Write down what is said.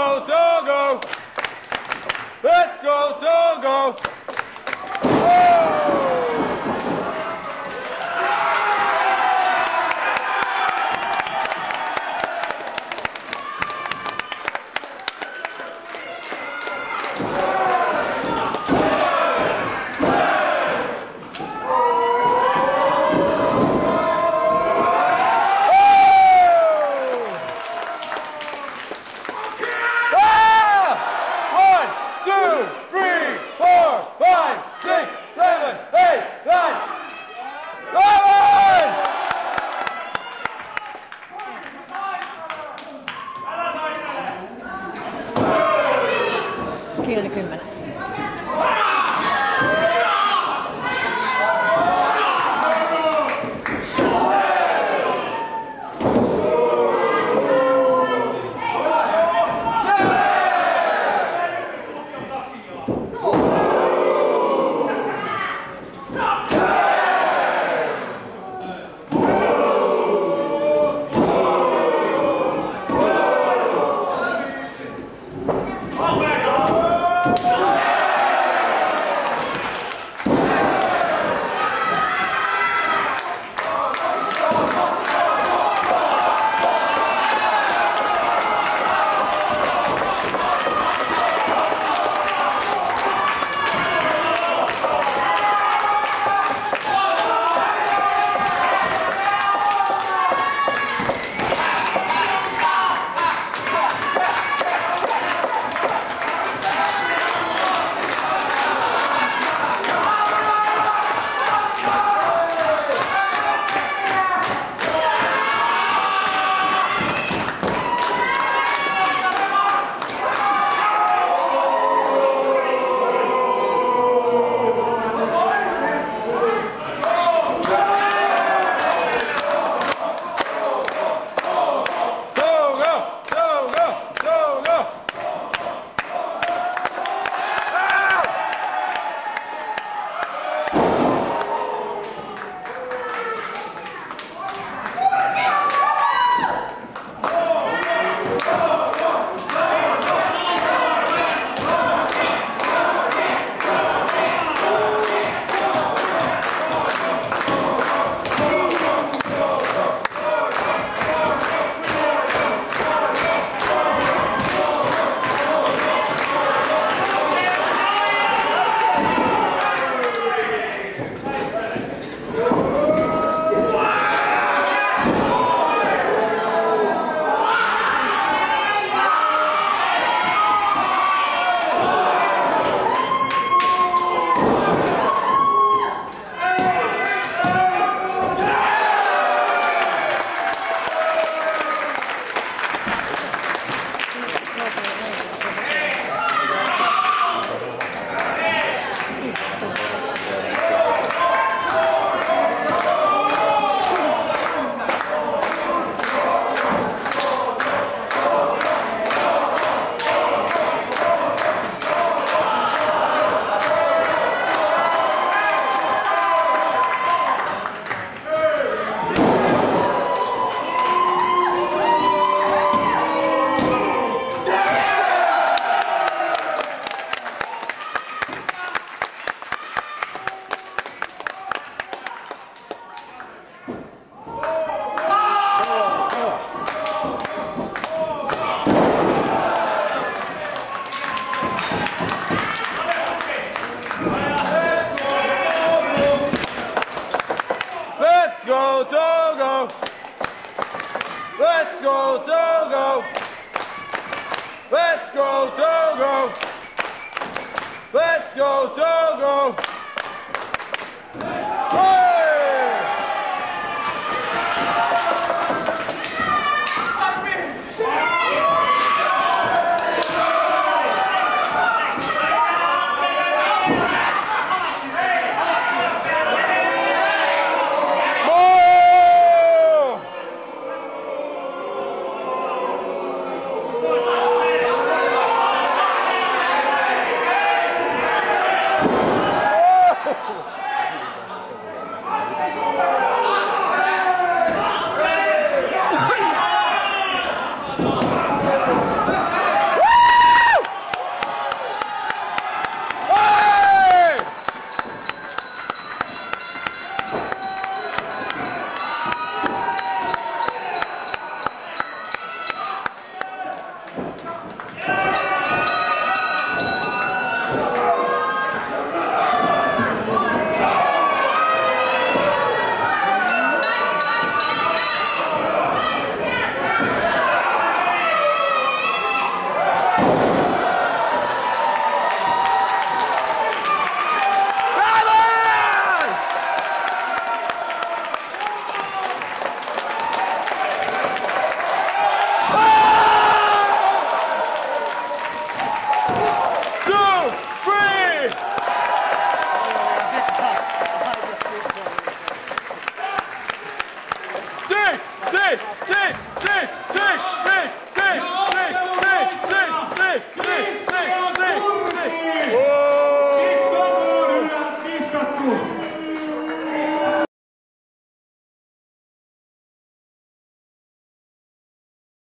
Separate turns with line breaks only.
go, Togo! Let's go, Togo!
Siinä oli
go, Togo! Let's go, Togo! Let's go, Togo!